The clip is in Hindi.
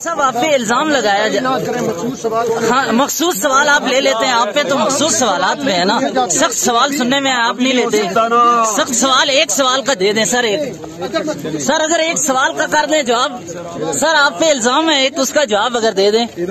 सब आप पे इल्ज़ाम लगाया जाए हाँ मखसूस सवाल आप ले लेते हैं आप पे तो मखसूस सवाल पे है ना। सख्त सवाल सुनने में आप नहीं लेते। सख्त सवाल एक सवाल का दे दें सर एक। सर अगर एक सवाल का कर दें जवाब सर आप पे इल्ज़ाम है एक उसका जवाब अगर दे दें।